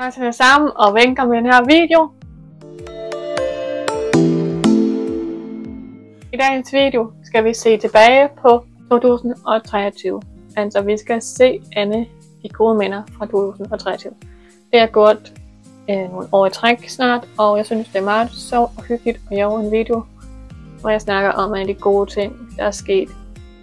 Hej til jer sammen, og velkommen med den her video. I dagens video skal vi se tilbage på 2023. Altså vi skal se Anne de gode minder fra 2023. Det er gået øh, nogle år i træk snart, og jeg synes det er meget sjovt og hyggeligt at lave en video, hvor jeg snakker om alle de gode ting, der er sket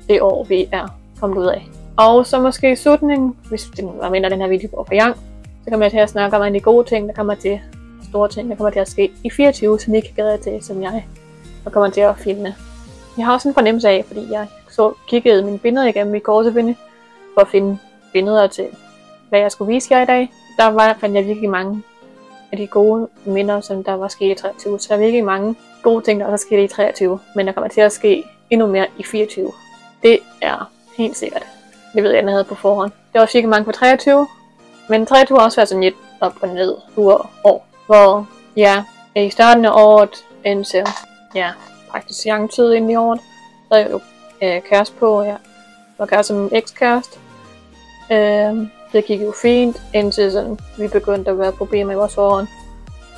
det år, vi er kommet ud af. Og så måske i slutningen, hvis det var mindre den her video går for gang, så kommer jeg til at snakke om en de gode ting, der kommer til, store ting, der kommer til at ske i 24, som I kan glæde til, som jeg og kommer til at filme. Jeg har også en fornemmelse af, fordi jeg så kiggede mine billeder igennem i går selvfølgelig, for at finde billeder til, hvad jeg skulle vise jer i dag. Der var, fandt jeg virkelig mange af de gode minder, som der var sket i 23. Så der er virkelig mange gode ting, der også er sket i 23, men der kommer til at ske endnu mere i 24. Det er helt sikkert. Det ved jeg allerede på forhånd. Det var også virkelig mange på 23, men 23 har også været sådan lidt op og ned uger år, hvor ja, i starten af året indtil ja, praktisk lang tid ind i året, så jeg jo øh, kæreste på, ja, var kæreste som ekskæreste. Øh, det gik jo fint, indtil sådan, vi begyndte at være problemer i vores forhold.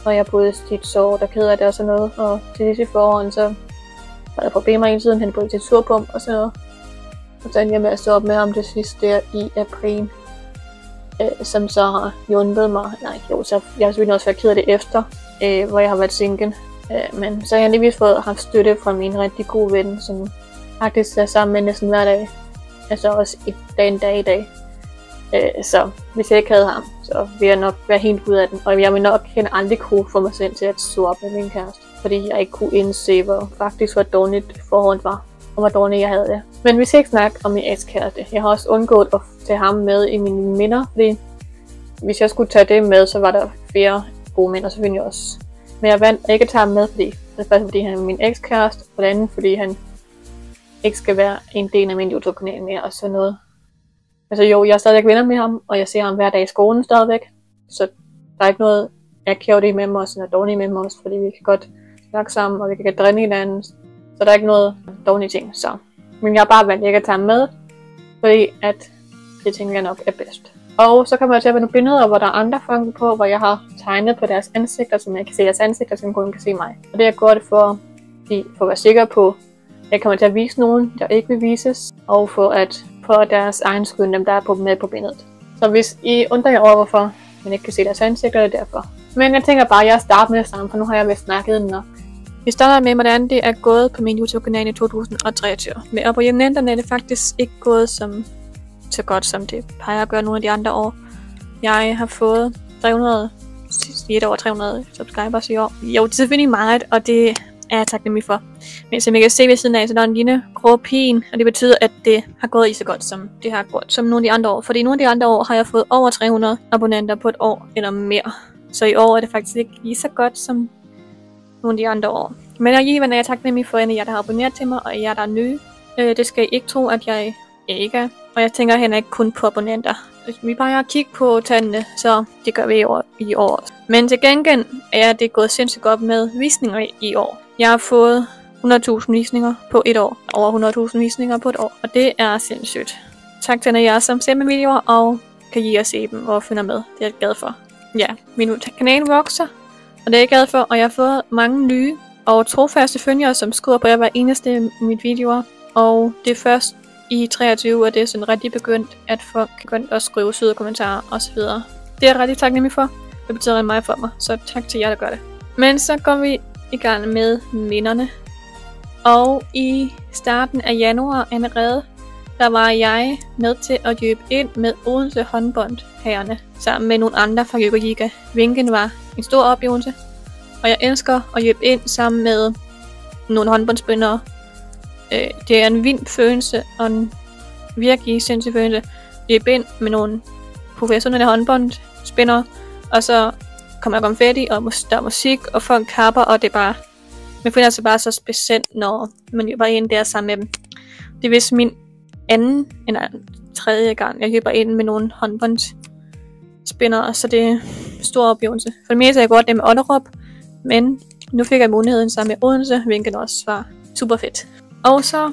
Og jeg boede tit så der keder det og sådan noget. Og til disse forhold, så var der problemer hele tiden. Han boede til surpump og sådan noget. Og så endte jeg med at stå op med ham det sidste der i april. Øh, som så har hjulpet mig. Nej, jo, så jeg har selvfølgelig også været ked af det efter, øh, hvor jeg har været single. Øh, men så har jeg lige fået haft støtte fra min rigtig gode ven, som faktisk er sammen med næsten hver dag. Altså også i dag en dag i dag. Øh, så hvis jeg ikke havde ham, så ville jeg nok være helt ud af den. Og jeg vil nok heller aldrig kunne få mig selv til at stå op med min kæreste. Fordi jeg ikke kunne indse, hvor faktisk hvor dårligt forholdet var. Og hvor dårligt jeg havde det. Men vi skal ikke snakke om min ekskæreste. Jeg har også undgået at tage ham med i mine minder. Fordi hvis jeg skulle tage det med, så var der flere gode minder selvfølgelig også. Men jeg vandt ikke at tage ham med, fordi det er fordi han er min ekskæreste, og det andet, fordi han ikke skal være en del af min YouTube-kanal mere og sådan noget. Altså jo, jeg er stadigvæk venner med ham, og jeg ser ham hver dag i skolen stadigvæk. Så der er ikke noget akavet med mig, og sådan dårligt med mig også, fordi vi kan godt snakke sammen, og vi kan drænne hinanden. Så der er ikke noget dårlige ting. Så. Men jeg har bare valgt ikke at tage med, fordi at det tænker jeg nok er bedst. Og så kommer jeg til at være nogle billeder, hvor der er andre folk på, hvor jeg har tegnet på deres ansigter, så jeg kan se deres ansigter, så kun kan se mig. Og det er godt for, de, for at være sikker på, at jeg kommer til at vise nogen, der ikke vil vises, og for at på deres egen skyld, dem der er på, med på billedet. Så hvis I undrer jer over, hvorfor man ikke kan se deres ansigter, er derfor. Men jeg tænker bare, at jeg starter med det samme, for nu har jeg vist snakket nok. Vi starter med, hvordan det er gået på min YouTube-kanal i 2023. Med abonnenterne er det faktisk ikke gået som, så godt, som det plejer at gøre nogle af de andre år. Jeg har fået 300, lidt over 300 subscribers i år. Jo, det er selvfølgelig meget, og det er jeg taknemmelig for. Men som jeg kan se ved siden af, så der er en lille grå pin, og det betyder, at det har gået i så godt, som det har gået som nogle af de andre år. Fordi nogle af de andre år har jeg fået over 300 abonnenter på et år eller mere. Så i år er det faktisk ikke lige så godt som nogle af de andre år. Men alligevel er jeg taknemmelig for en jer, der har abonneret til mig, og jer, der er nye. Øh, det skal I ikke tro, at jeg ikke er. Og jeg tænker heller ikke kun på abonnenter. Vi bare kigge på tallene, så det gør vi i år. I år. Men til gengæld er det gået sindssygt godt med visninger i år. Jeg har fået 100.000 visninger på et år. Over 100.000 visninger på et år. Og det er sindssygt. Tak til jer, som ser mine videoer og kan give at se dem og finder med. Det er jeg glad for. Ja, min kanal vokser, og det er jeg glad for. Og jeg har fået mange nye og trofaste følgere, som skriver på hver eneste af mine videoer. Og det er først i 23, at det er sådan rigtig begyndt, at folk kan begynde at skrive søde kommentarer osv. Det er jeg rigtig taknemmelig for. Det betyder rigtig meget for mig, så tak til jer, der gør det. Men så går vi i gang med minderne. Og i starten af januar allerede, der var jeg med til at løbe ind med Odense håndbold herrene, sammen med nogle andre fra Jøberliga. Vinken var en stor oplevelse, og jeg elsker at løbe ind sammen med nogle håndboldspillere. Øh, det er en vild følelse, og en virkelig sindssyg følelse. Løbe ind med nogle professionelle håndboldspillere, og så kommer der konfetti, og der er musik, og folk kapper, og det er bare... Man føler sig bare så specielt, når man løber ind der sammen med dem. Det er vist min anden, en tredje gang, jeg køber ind med nogle håndbåndsspændere, så det er en stor oplevelse. For det meste er jeg godt det med Otterup, men nu fik jeg muligheden sammen med Odense, hvilket også var super fedt. Og så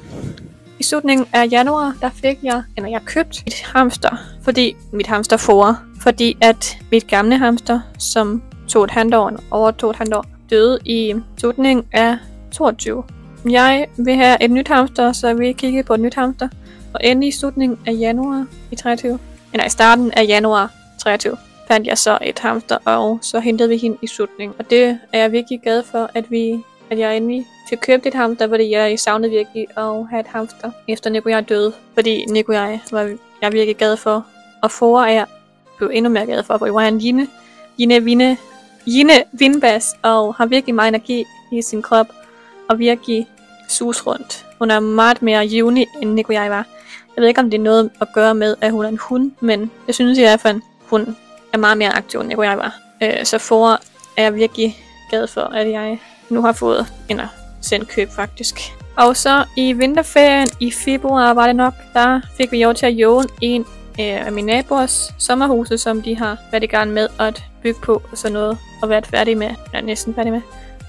i slutningen af januar, der fik jeg, eller jeg købt et hamster, fordi mit hamster får fordi at mit gamle hamster, som tog et halvt år, over to et halvt år, døde i slutningen af 22. Jeg vil have et nyt hamster, så vi kigge på et nyt hamster. Og endelig i slutningen af januar i 23, eller i starten af januar 23, fandt jeg så et hamster, og så hentede vi hende i slutningen. Og det er jeg virkelig glad for, at vi at jeg endelig fik købt et hamster, fordi jeg savnede virkelig at have et hamster, efter Nikolaj døde. Fordi Nikolaj var jeg virkelig glad for, og for er jeg blev endnu mere glad for, for jeg var en Jine, Jine, Vine, Jine Vindbas, og har virkelig meget energi i sin krop, og virkelig sus rundt. Hun er meget mere juni, end Nikolaj var. Jeg ved ikke, om det er noget at gøre med, at hun er en hund, men jeg synes i hvert fald, hun er meget mere aktiv, end jeg var. Øh, så for er jeg virkelig glad for, at jeg nu har fået en sendt køb faktisk. Og så i vinterferien i februar var det nok, der fik vi lov til at jåne en øh, af mine naboers sommerhuse, som de har været i gang med at bygge på og sådan noget, og været færdige med, eller næsten færdige med.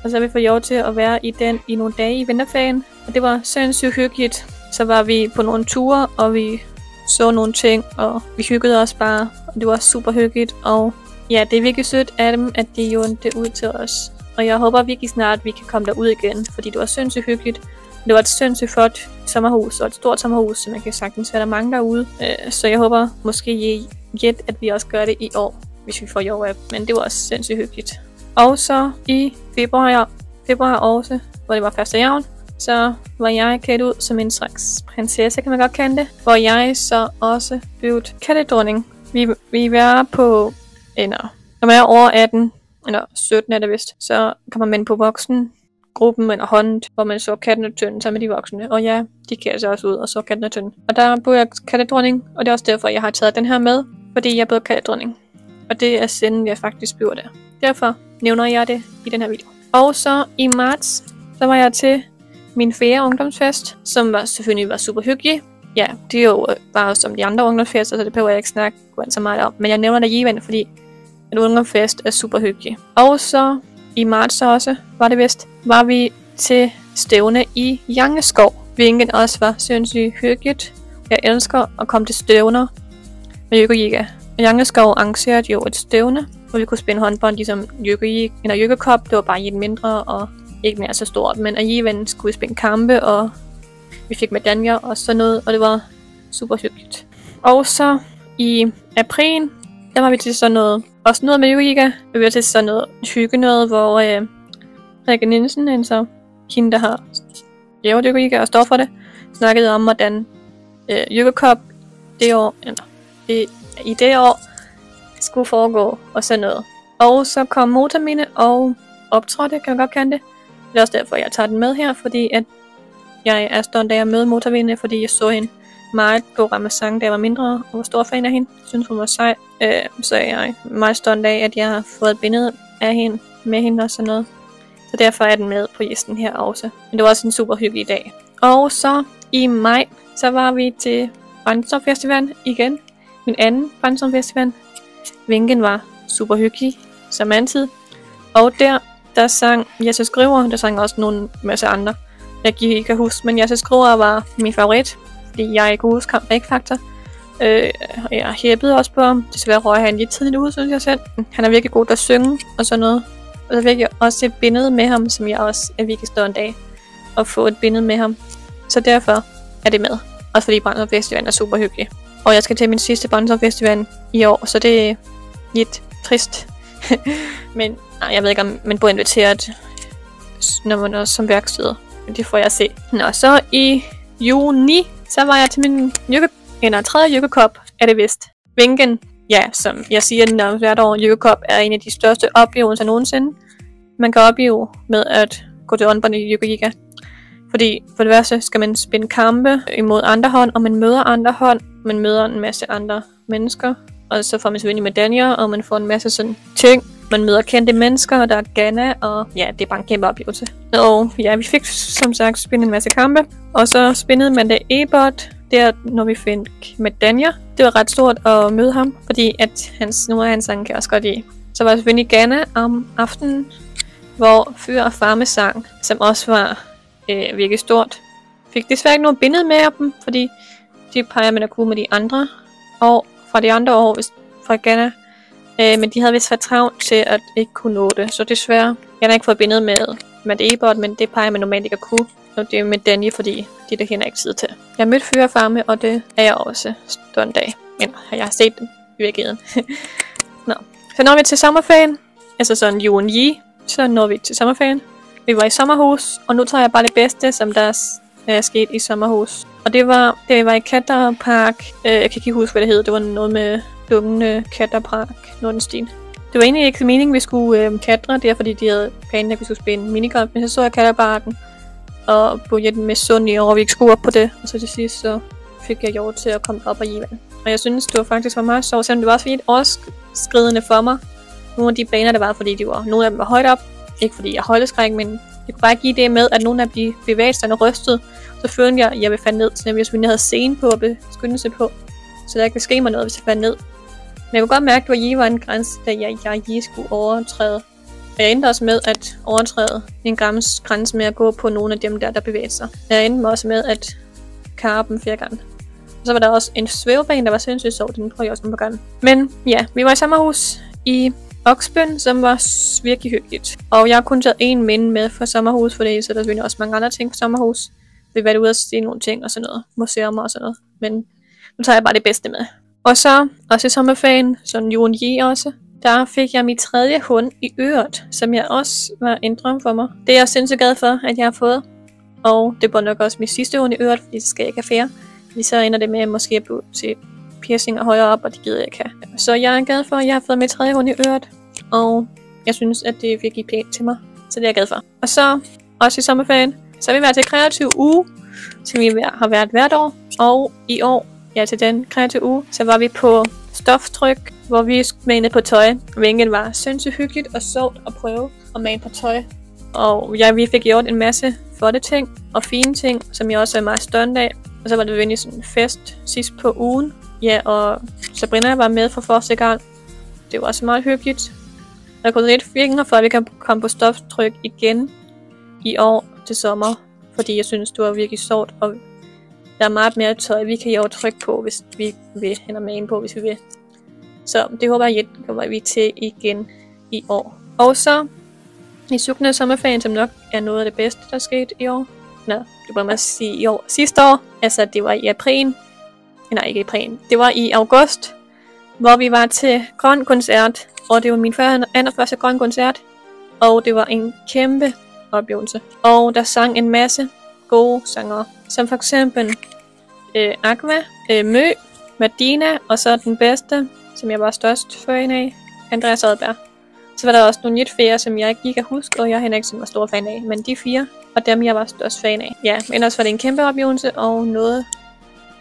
Og så har vi fået lov til at være i den i nogle dage i vinterferien, og det var sindssygt hyggeligt. Så var vi på nogle ture, og vi så nogle ting, og vi hyggede os bare, og det var super hyggeligt, og ja, det er virkelig sødt af dem, at de gjorde det ud til os. Og jeg håber virkelig snart, at vi kan komme derud igen, fordi det var sindssygt hyggeligt. Det var et sindssygt flot sommerhus, og et stort sommerhus, så man kan sagtens være der mange derude. Øh, så jeg håber måske i at vi også gør det i år, hvis vi får lov af. Men det var også sindssygt hyggeligt. Og så i februar, februar også, hvor det var første jævn, så var jeg klædt ud som en slags prinsesse, kan man godt kende det. Hvor jeg så også blev kattedronning. Vi, vi var på, eller, når man er over 18, eller 17 er det vist, så kommer man på voksen gruppen eller hånden, hvor man så katten og tønden sammen med de voksne. Og ja, de kærer sig også ud og så katten og tønden. Og der blev jeg kattedronning, og det er også derfor, jeg har taget den her med, fordi jeg blev kattedronning. Og det er siden, jeg faktisk bliver der. Derfor nævner jeg det i den her video. Og så i marts, så var jeg til min fjerde ungdomsfest, som var, selvfølgelig var super hyggelig. Ja, det er jo øh, bare som de andre ungdomsfester, så det behøver jeg ikke snakke så meget om. Men jeg nævner det alligevel, fordi en ungdomsfest er super hyggelig. Og så i marts også, var det vist, var vi til stævne i Jangeskov, hvilket også var sindssygt hyggeligt. Jeg elsker at komme til stævner med Jøkkejiga. Jangeskov arrangerede jo et stævne, hvor vi kunne spille håndbold ligesom Jøkkejig, eller Jøkkekop. Det var bare lidt mindre og ikke mere så stort, men alligevel skulle vi spille kampe, og vi fik medaljer og sådan noget, og det var super hyggeligt. Og så i april, der var vi til sådan noget også noget med Eureka. Vi var til sådan noget hygge noget, hvor øh, Rikke Nielsen, en så hende, der har lavet Eureka og står for det, snakkede om, hvordan øh, Eureka Cup det år, eller det, i det år skulle foregå og sådan noget. Og så kom Motamine og optrådte, kan man godt kende det. Det er også derfor, jeg tager den med her, fordi at jeg er stolt af at møde Motormine, fordi jeg så hende meget på Ramazan, da jeg var mindre, og var stor fan af hende. Jeg synes, hun var sej. Øh, så jeg er meget stolt af, at jeg har fået et billede af hende, med hende og sådan noget. Så derfor er den med på listen her også. Men det var også en super hyggelig dag. Og så i maj, så var vi til Brandstrøm Festival igen. Min anden Brandstrøm Festival. Vinken var super hyggelig, som altid. Og der, der sang Jesse Skriver, der sang også nogle masse andre. Jeg kan ikke huske, men Jesse Skriver var min favorit fordi jeg ikke huske ham X-Factor. Øh, jeg hæppede også på ham. Desværre røg han lidt tidligt ud, synes jeg selv. Han er virkelig god til at synge og sådan noget. Og så fik jeg også et billede med ham, som jeg også er virkelig en dag og få et billede med ham. Så derfor er det med. Også fordi Brandstrup Festival er super hyggelig. Og jeg skal til min sidste Brandstrup Festival i år, så det er lidt trist. Men nej, jeg ved ikke, om man bliver inviteret, når man er som værksted. Det får jeg se. Nå, så i juni så var jeg til min jykke, eller tredje jykkekop, er det vist. Vinken, ja, som jeg siger nærmest hvert år, jykkekop er en af de største oplevelser nogensinde. Man kan opleve med at gå til åndbånd i Jykkeliga. Fordi for det værste skal man spænde kampe imod andre hånd, og man møder andre hånd, man møder en masse andre mennesker, og så får man selvfølgelig medaljer, og man får en masse sådan ting. Man møder kendte mennesker, og der er Ghana, og ja, det er bare en kæmpe oplevelse. Og ja, vi fik som sagt spillet en masse kampe, og så spændede man det Ebert, der når vi fik medaljer. Det var ret stort at møde ham, fordi at hans, nogle af hans sange kan jeg også godt lide. Så var selvfølgelig Ghana om aftenen, hvor Fyr og Farme sang, som også var øh, virkelig stort. Fik desværre ikke nogen billede med dem, fordi de peger man at kunne med de andre. Og fra de andre år, hvis fra Ghana, Øh, men de havde vist for travlt til at ikke kunne nå det, så desværre. Jeg har ikke forbindet med Matt Ebert, men det peger man normalt ikke at kunne. Og det er med Danny, fordi de der kender ikke tid til. Jeg mødte mødt Fyrefarme, og det er jeg også stund af. Men jeg har set dem i virkeligheden. Nå. Så når vi til sommerferien, altså sådan Yuan Yi, så når vi til sommerferien. Vi var i sommerhus, og nu tager jeg bare det bedste, som der er sket i sommerhus. Og det var, det var i Katterpark. Øh, jeg kan ikke huske, hvad det hed. Det var noget med dunkende Katterpark. Noget den stil. Det var egentlig ikke meningen, vi skulle øh, katre. Det er fordi, de havde planen, at vi skulle spille en minigolf. Men så så jeg Katterparken. Og på med sund i år, vi ikke skulle op på det. Og så til sidst, så fik jeg lov til at komme op og give Og jeg synes, det var faktisk var meget sjovt, selvom det var også lidt overskridende for mig. Nogle af de baner, der var, fordi de var, nogle af dem var højt op. Ikke fordi jeg holdt skræk, men jeg kunne bare give det med, at nogle af de bevægelserne rystede. Så følte jeg, at jeg ville falde ned, så jeg ville havde scene på og beskynde sig på. Så der ikke ville ske mig noget, hvis jeg faldt ned. Men jeg kunne godt mærke, at det var en grænse, da jeg, jeg lige skulle overtræde. Og jeg endte også med at overtræde en gammel grænse med at gå på nogle af dem der, der bevægede sig. Jeg endte også med at karre dem flere gange. Og så var der også en svævebane, der var sindssygt sjov. Den prøvede jeg også nogle gange. Men ja, vi var i sommerhus i Oksbøn, som var virkelig hyggeligt. Og jeg har kun taget en minde med fra sommerhus, for det så der er også mange andre ting på sommerhus. Vi har været ude og se nogle ting og sådan noget. Museer og sådan noget. Men nu tager jeg bare det bedste med. Og så, også i sommerferien, som Jon Yi også, der fik jeg mit tredje hund i øret, som jeg også var en drøm for mig. Det er jeg sindssygt glad for, at jeg har fået. Og det var nok også mit sidste hund i øret, fordi det skal jeg ikke have flere. Fordi så ender det med at måske blive til piercinger højere op, og det gider jeg ikke have. Så jeg er glad for, at jeg har fået mit tredje hund i øret. Og jeg synes, at det vil virkelig pænt til mig. Så det er jeg glad for. Og så, også i sommerferien, så har vi været til kreativ uge, som vi har været hvert år. Og i år, ja til den kreative uge, så var vi på stoftryk, hvor vi manede på tøj. Hvilket var sindssygt hyggeligt og sjovt at prøve at mane på tøj. Og ja, vi fik gjort en masse flotte ting og fine ting, som jeg også er meget stolt af. Og så var det virkelig sådan en fest sidst på ugen. Ja, og Sabrina var med for første gang. Det var også meget hyggeligt. Jeg kunne lidt fingre for, at vi kan komme på stoftryk igen i år til sommer. Fordi jeg synes, det var virkelig sjovt, og der er meget mere tøj, vi kan jo trykke på, hvis vi vil, eller mane på, hvis vi vil. Så det håber jeg, kommer vi til igen i år. Og så i slutningen af sommerferien, som nok er noget af det bedste, der er sket i år. Nej, det må man sige i år. Sidste år, altså det var i april. Nej, ikke i april. Det var i august, hvor vi var til grøn koncert. Og det var min første grøn koncert. Og det var en kæmpe oplevelse. Og der sang en masse gode sanger. Som for eksempel øh, Aqua, øh, Mø, Medina, og så den bedste, som jeg var størst fan af, Andreas Adberg. Så var der også nogle lidt flere, som jeg ikke lige kan huske, og jeg heller ikke var stor fan af. Men de fire, og dem jeg var størst fan af. Ja, men også var det en kæmpe oplevelse, og noget,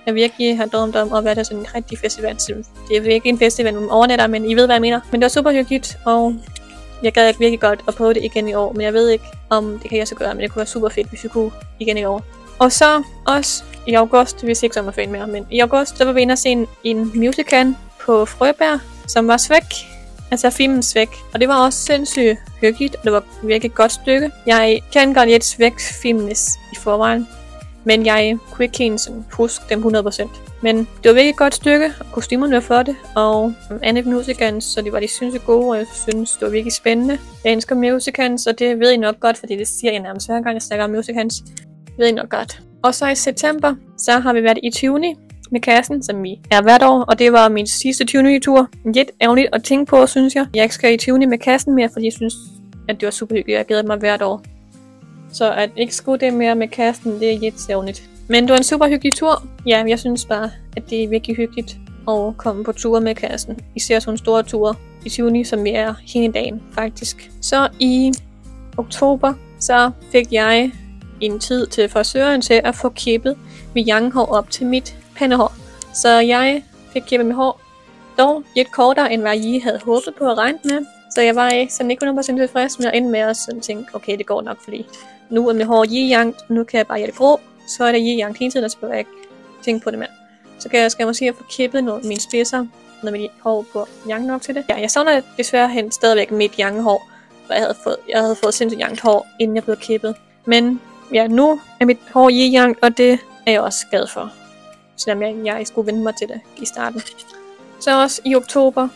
jeg virkelig har drømt om at være der sådan en rigtig festival. Det er virkelig en festival, man overnatter, men I ved, hvad jeg mener. Men det var super hyggeligt, og jeg gad ikke virkelig godt at prøve det igen i år, men jeg ved ikke, om det kan jeg så gøre, men det kunne være super fedt, hvis vi kunne igen i år. Og så også i august, hvis ikke sommerferien mere, men i august, så var vi inde og se en, en musical på Frøberg, som var svæk. Altså filmen Svæk. Og det var også sindssygt hyggeligt, og det var virkelig et godt stykke. Jeg kan godt lide Svæk filmenes i forvejen, men jeg kunne ikke helt sådan dem 100%. Men det var virkelig et godt stykke, og kostymerne var flotte, og Anne Musicans, så det var de sindssygt gode, og jeg synes, det var virkelig spændende. Jeg elsker Musicans, og det ved I nok godt, fordi det siger jeg nærmest hver gang, jeg snakker om Musicans. Det ved I nok godt. Og så i september, så har vi været i Tuni med kassen, som vi er hvert år, og det var min sidste Tuni-tur. Lidt ærgerligt at tænke på, synes jeg. Jeg ikke skal i Tuni med kassen mere, fordi jeg synes, at det var super hyggeligt. Jeg glæder mig hvert år. Så at ikke skulle det mere med kassen, det er lidt ærgerligt. Men det var en super hyggelig tur. Ja, jeg synes bare, at det er virkelig hyggeligt at komme på ture med kassen. Især sådan store ture i juni, som vi er hele dagen faktisk. Så i oktober, så fik jeg en tid til frisøren til at få kippet mit janghår op til mit pandehår. Så jeg fik kippet mit hår dog lidt kortere, end hvad jeg havde håbet på at regne med. Så jeg var sådan ikke 100% tilfreds men jeg endte med at sådan tænke, okay, det går nok, fordi nu er mit hår yiyangt, nu kan jeg bare det grå, så er det yiyangt hele tiden, og så behøver jeg ikke tænke på det mere. Så kan jeg, skal jeg måske få kippet noget, mine spidser, når mit hår på yang nok til det. Ja, jeg savner desværre hen stadigvæk mit yang hår, for jeg havde fået, jeg havde fået sindssygt yang hår, inden jeg blev kippet. Men ja, nu er mit hår yang, og det er jeg også glad for. Selvom jeg, jeg skulle vente mig til det i starten. Så også i oktober,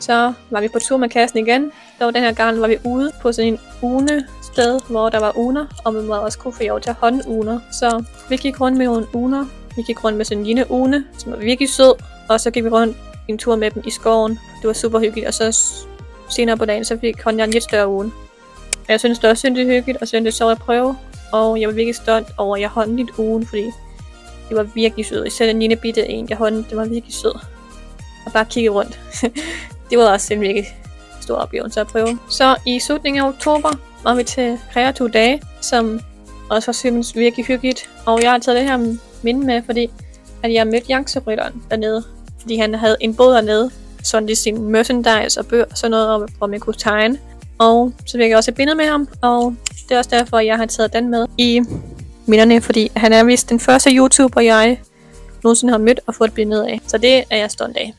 så var vi på tur med kassen igen. dog den her gang, var vi ude på sådan en une sted, hvor der var uner, og man må også kunne få lov til at hånduner. Så vi gik rundt med nogle uner. Vi gik rundt med sådan en lille une, som var virkelig sød. Og så gik vi rundt en tur med dem i skoven. Det var super hyggeligt. Og så senere på dagen, så fik hun en lidt større uge. Jeg synes det var sindssygt hyggeligt, og synes det så at prøve. Og jeg var virkelig stolt over, at jeg håndte lidt ugen, fordi det var virkelig sød. Især den lille bitte en, jeg håndte, det var virkelig sød. Og bare kigge rundt. det var også en virkelig stor oplevelse at prøve. Så i slutningen af oktober var vi til Kreative Dage, som også var synes virkelig hyggeligt. Og jeg har taget det her minde med, fordi at jeg mødte Jankserytteren dernede. Fordi han havde en båd dernede, sådan lige sin merchandise og bøger og sådan noget, hvor man kunne tegne. Og så fik jeg også et billede med ham, og det er også derfor, jeg har taget den med i minderne, fordi han er vist den første YouTuber, jeg nogensinde har mødt og fået et billede af. Så det er jeg stolt af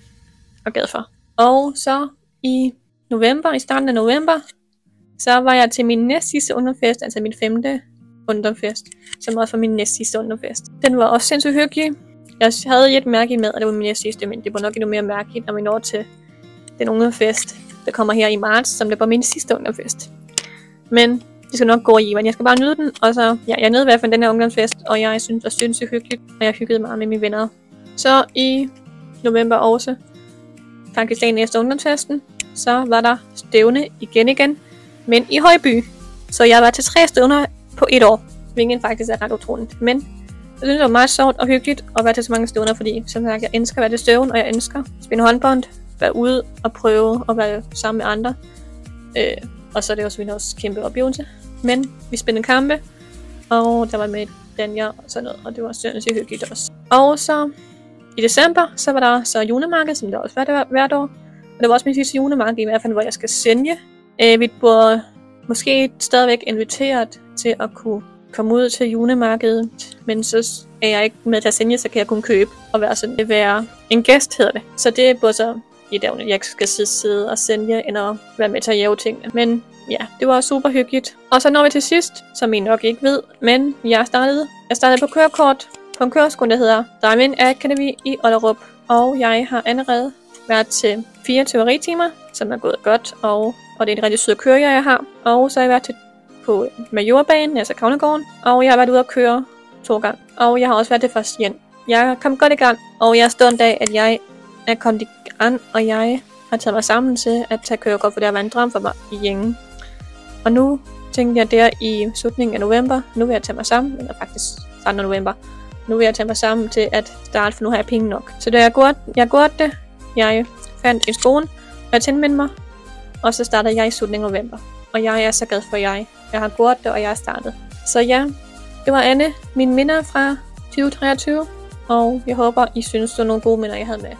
og glad for. Og så i november, i starten af november, så var jeg til min næst sidste ungdomsfest, altså min femte ungdomsfest, som var for min næst sidste ungdomsfest. Den var også sindssygt hyggelig. Jeg havde et mærke med, at det var min næst sidste, men det var nok endnu mere mærkeligt, når vi når til den ungdomsfest, der kommer her i marts, som det var min sidste ungdomsfest. Men det skal nok gå i, men jeg skal bare nyde den, og så, ja, jeg nød i hvert fald den her ungdomsfest, og jeg synes, det var sindssygt hyggeligt, og jeg hyggede meget med mine venner. Så i november også, faktisk dagen efter ungdomsfesten, så var der stævne igen igen, men i Højby. Så jeg var til tre stævner på et år, hvilket faktisk er ret utroligt. Men jeg synes, det var meget sjovt og hyggeligt at være til så mange stævner, fordi som sagt, jeg elsker at være til stævn, og jeg elsker at spille håndbold, være ude og prøve at være sammen med andre. Øh, og så er det jo selvfølgelig også kæmpe oplevelse. Men vi spillede kampe, og der var med Danja og sådan noget, og det var sindssygt hyggeligt også. Og så i december, så var der så julemarked, som der også var hvert år. Og det var også min sidste julemarked i hvert fald, hvor jeg skal sælge. Øh, vi burde måske stadigvæk inviteret til at kunne komme ud til julemarkedet, men så er jeg ikke med til at sælge, så kan jeg kun købe og være sådan, det være en gæst hedder det. Så det er både så i dag, jeg skal sidde og sælge, end at være med til at jæve tingene. Men ja, det var super hyggeligt. Og så når vi til sidst, som I nok ikke ved, men jeg startede, jeg startede på kørekort på en køreskole, der hedder Diamond Academy i Ollerup. Og jeg har allerede været til fire teoritimer, som er gået godt, og, og det er en rigtig sød kører, jeg har. Og så har jeg været til på Majorbanen, altså Kavnegården, og jeg har været ude at køre to gange. Og jeg har også været til først igen. Jeg kom godt i gang, og jeg stod en dag, at jeg er kommet i gang, og jeg har taget mig sammen til at tage kørekort, for det har været en drøm for mig i Jængen. Og nu tænkte jeg der i slutningen af november, nu vil jeg tage mig sammen, eller faktisk starten af november, nu vil jeg tage mig sammen til at starte, for nu har jeg penge nok. Så da jeg gjorde, jeg gjorde det, jeg fandt en skole, og jeg tilmeldte mig, og så startede jeg i slutningen af november. Og jeg er så glad for, jeg, jeg har gjort det, og jeg er startet. Så ja, det var Anne, mine minder fra 2023, og jeg håber, I synes, det var nogle gode minder, jeg havde med.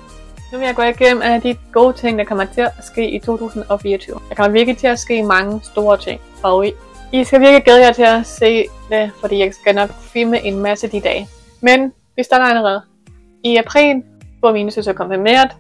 Nu vil jeg gå igennem af de gode ting, der kommer til at ske i 2024. Der kommer virkelig til at ske mange store ting, og I skal virkelig glæde jer til at se det, fordi jeg skal nok filme en masse de dage. Men vi starter allerede. I april hvor min søster konfirmeret,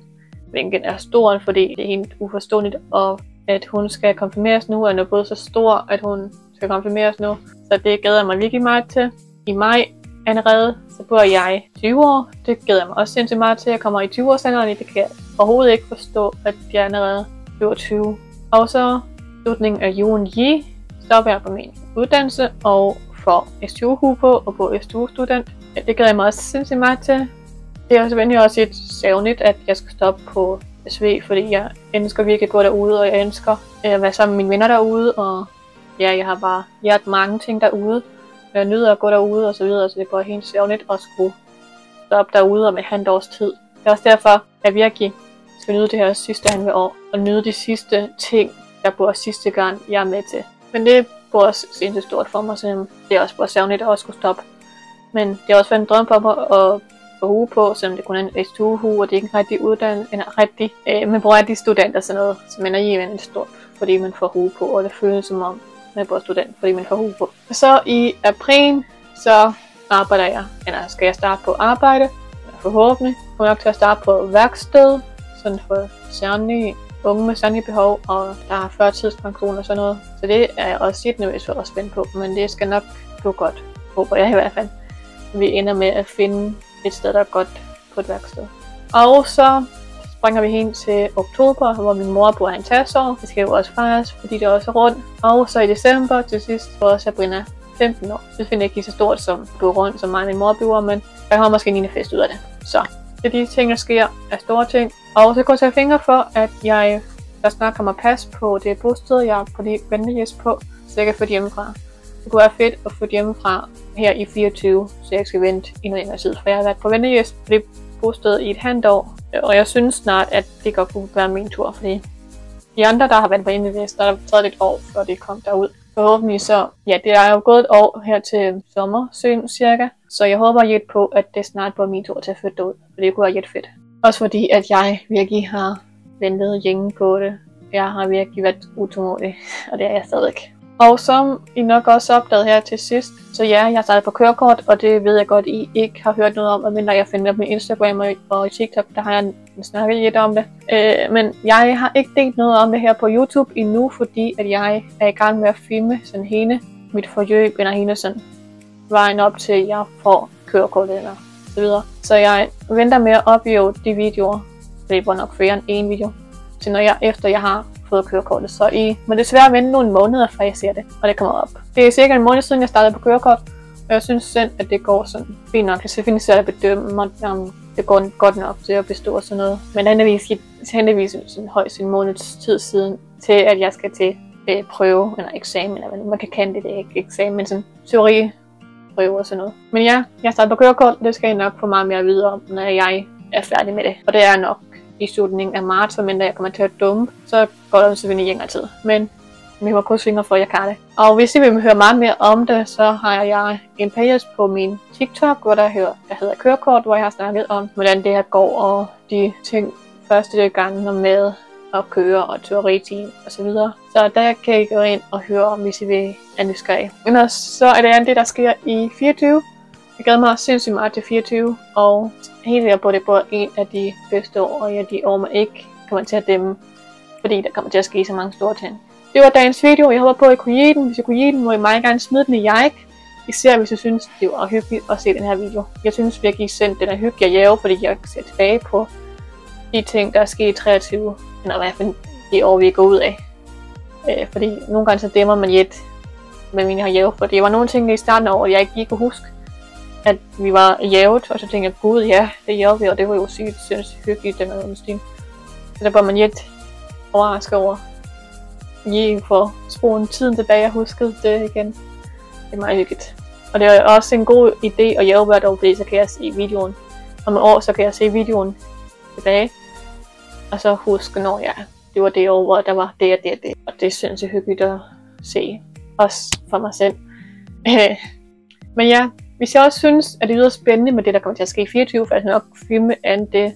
hvilket er stort, fordi det er helt uforståeligt, og at hun skal konfirmeres nu, og er både så stor, at hun skal konfirmeres nu. Så det glæder jeg mig virkelig meget til. I maj allerede, så bliver jeg 20 år. Det glæder jeg mig også sindssygt meget til. Jeg kommer i 20 års alderen, det kan jeg overhovedet ikke forstå, at jeg allerede bliver 20. Og så slutningen af juni stopper jeg på min uddannelse og får STU på og på STU-student. Det glæder jeg mig også sindssygt meget til. Det er også selvfølgelig også et savnigt, at jeg skal stoppe på SV, fordi jeg ønsker virkelig at gå derude, og jeg ønsker øh, at være sammen med mine venner derude, og ja, jeg har bare gjort mange ting derude. Jeg nyder at gå derude og så videre, så det går helt savnigt at skulle stoppe derude om et halvt års tid. Det er også derfor, at jeg virkelig skal nyde det her sidste halve år, og nyde de sidste ting, der bor sidste gang, jeg er med til. Men det bor også sindssygt stort for mig, så det er også bare savnligt at også skulle stoppe. Men det har også været en drøm for mig at få hue på, selvom det kun er en STU-hue, og det er ikke en rigtig uddannelse, en rigtig, øh, man bruger de studenter sådan noget, som ender er i en stort, fordi man får hue på, og det føles som om, man er student, fordi man får hue på. Så i april, så arbejder jeg, eller skal jeg starte på arbejde, forhåbentlig. Jeg kommer nok til at starte på værksted, sådan for særlige unge med særlige behov, og der har førtidspension og sådan noget. Så det er jeg også lidt nervøs for at spænde på, men det skal nok gå godt, håber jeg i hvert fald. Vi ender med at finde et sted, der er godt på et værksted. Og så springer vi hen til oktober, hvor min mor bor en tasår. Det skal jo også fejres, fordi det er også rundt. Og så i december til sidst, hvor Sabrina 15 år. Det finder jeg ikke lige så stort som på rundt, som mig og min mor bliver, men jeg har måske en fest ud af det. Så det er de ting, der sker af store ting. Og så går jeg fingre for, at jeg der snart kommer pas på det bosted, jeg er på det venligst på, så jeg kan få det hjemmefra. Det kunne være fedt at få det hjemmefra her i 24, så jeg ikke skal vente i noget længere tid. For jeg har været på venteliste på det bosted i et halvt år, og jeg synes snart, at det godt kunne være min tur, fordi de andre, der har været på venteliste, der har taget et år, før det kom derud. Forhåbentlig så, ja, det er jo gået et år her til sommer, cirka, så jeg håber lidt på, at det snart bliver min tur til at flytte ud, for det kunne være lidt fedt. Også fordi, at jeg virkelig har ventet længe på det. Jeg har virkelig været utålmodig, og det er jeg stadigvæk. Og som I nok også opdagede her til sidst, så ja, jeg startede på kørekort, og det ved jeg godt, I ikke har hørt noget om, medmindre jeg finder på Instagram og i TikTok, der har jeg snakket lidt om det. Øh, men jeg har ikke delt noget om det her på YouTube endnu, fordi at jeg er i gang med at filme sådan hende, mit forløb, eller hende sådan vejen op til, at jeg får kørekortet eller så videre. Så jeg venter med at uploade de videoer, det var nok flere end en video, til når jeg, efter jeg har fået kørekortet. Så I må desværre vente nogle måneder, før jeg ser det, og det kommer op. Det er cirka en måned siden, jeg startede på kørekort, og jeg synes selv, at det går sådan fint nok. Det selvfølgelig svært at bedømme, om det går godt nok til at bestå sådan noget. Men heldigvis, heldigvis sådan højst en måneds tid siden, til at jeg skal til øh, prøve, eller eksamen, eller hvad man kan kalde det, det er ikke eksamen, men sådan teori prøve og sådan noget. Men ja, jeg starter på kørekort, det skal jeg nok få meget mere at vide om, når jeg er færdig med det. Og det er nok i slutningen af marts, mindre jeg kommer til at dumpe, så går der selvfølgelig længere tid. Men vi må krydse fingre for, at jeg kan det. Og hvis I vil høre meget mere om det, så har jeg en page på min TikTok, hvor der, hedder, der hedder kørekort, hvor jeg har snakket om, hvordan det her går, og de ting første gang med at køre og teoriteam og så videre. Så der kan I gå ind og høre om, hvis I vil er nysgerrige. Men så er det andet der sker i 24. Jeg glæder mig sindssygt meget til 24, og helt sikker på, det både en af de bedste år, og en af de år, man ikke kommer til at dæmme, fordi der kommer til at ske så mange store ting. Det var dagens video. Jeg håber på, at I kunne lide den. Hvis I kunne lide den, må I meget gerne smide den i like. Især hvis I synes, det var hyggeligt at se den her video. Jeg synes virkelig selv, den er hyggelig at jæve, fordi jeg ser tilbage på de ting, der er sket i 23, eller i hvert fald det år, vi går ud af. Øh, fordi nogle gange så dæmmer man lidt, med mine har jæve, for det var nogle ting i starten af året, jeg ikke lige kunne huske at vi var jævet, og så tænkte jeg, gud ja, det jævede vi, og det var jo sygt sindssygt hyggeligt, den her stil. Så der var man lidt overrasket over, lige for sporen tiden tilbage, jeg huskede det igen. Det er meget hyggeligt. Og det er også en god idé at jæve hvert år, fordi så kan jeg se videoen. Om et år, så kan jeg se videoen tilbage. Og så huske, når jeg, det var det år, hvor der var det og det og det. Og det synes jeg hyggeligt at se. Også for mig selv. Men ja, hvis jeg også synes, at det lyder spændende med det, der kommer til at ske i 24, for jeg nok filme an det,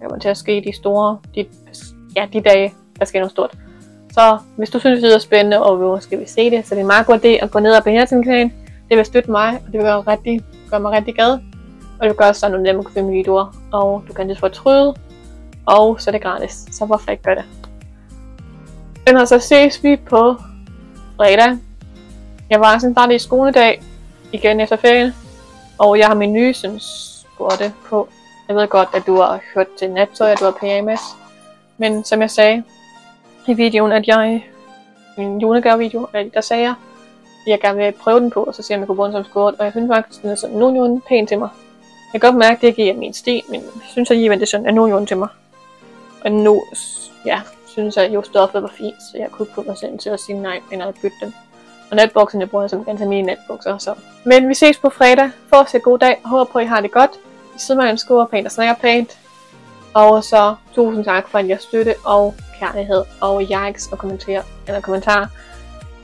der kommer til at ske de store, de, ja, de dage, der sker noget stort. Så hvis du synes, det lyder spændende, og vi skal vi se det, så det er en meget god idé at gå ned og abonnere til min kanal. Det vil støtte mig, og det vil gøre, rigtig, gøre mig rigtig glad. Og det vil gøre sådan nogle nemme filme videoer, og du kan lige få og så er det gratis. Så hvorfor ikke gøre det? Men så ses vi på fredag. Jeg var sådan bare i skoledag, igen efter ferien. Og jeg har min nye det på. Jeg ved godt, at du har hørt til nattøj, at du har PMS. Men som jeg sagde i videoen, at jeg min julegave-video, der sagde jeg, at jeg gerne vil prøve den på, og så se om jeg kunne bruge den som skort. Og jeg synes faktisk, den er sådan nogenlunde pæn til mig. Jeg kan godt mærke, at det ikke er min stil, men jeg synes alligevel, det er sådan er nogenlunde til mig. Og nu, ja, synes jeg, at jo stoffet var fint, så jeg kunne få mig selv til at sige nej, end at bytte den. Og natboksene bruger jeg som ganske mine natbukser. Så. Men vi ses på fredag. Fortsæt god dag. Håber på, at I har det godt. I sidder med en skole pænt og snakker pænt. Og så tusind tak for, jeres jeg støtte og kærlighed og likes og kommentarer, eller kommentarer.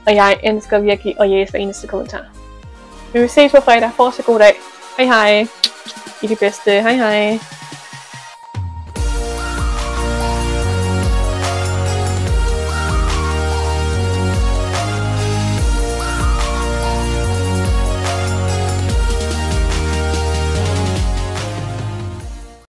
Og jeg elsker virkelig at læse hver eneste kommentar. Vi ses på fredag. Fortsæt god dag. Hej hej. I det bedste. Hej hej.